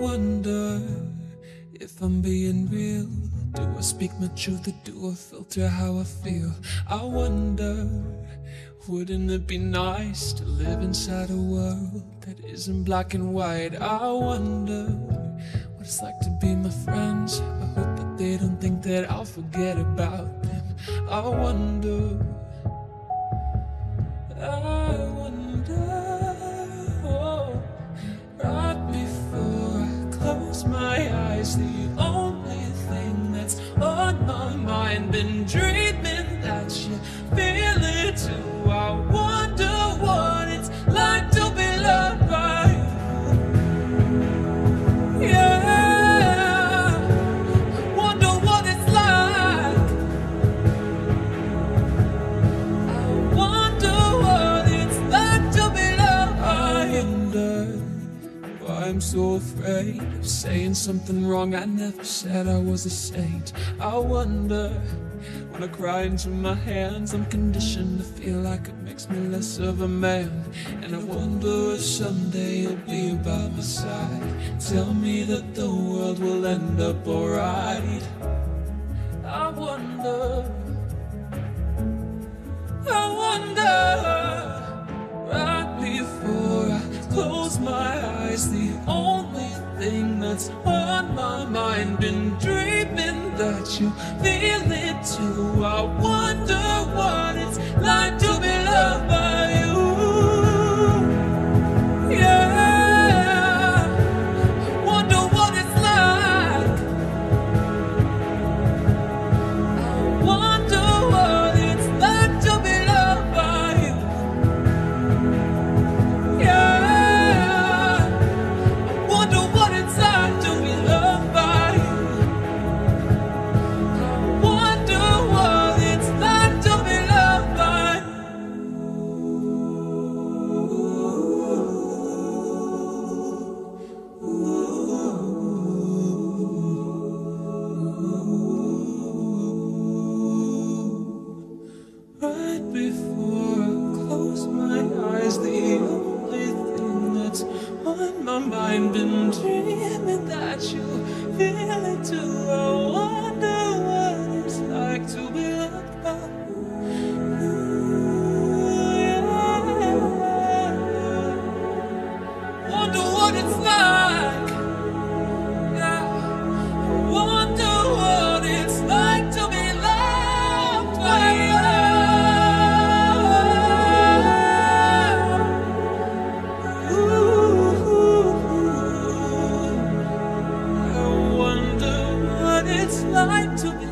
wonder if I'm being real. Do I speak my truth or do I filter how I feel? I wonder, wouldn't it be nice to live inside a world that isn't black and white? I wonder what it's like to be my friends. I hope that they don't think that I'll forget about them. I wonder. I eyes, the only thing that's on my mind, been dreaming I'm so afraid of saying something wrong. I never said I was a saint. I wonder when I cry into my hands, I'm conditioned to feel like it makes me less of a man. And I wonder if someday you'll be by my side. Tell me that the world will end up alright. I wonder. Eyes. The only thing that's on my mind, been dreaming that you feel it too. I wonder dreaming that you feel it too. I wonder what it's like to be loved by you. Yeah. Wonder to be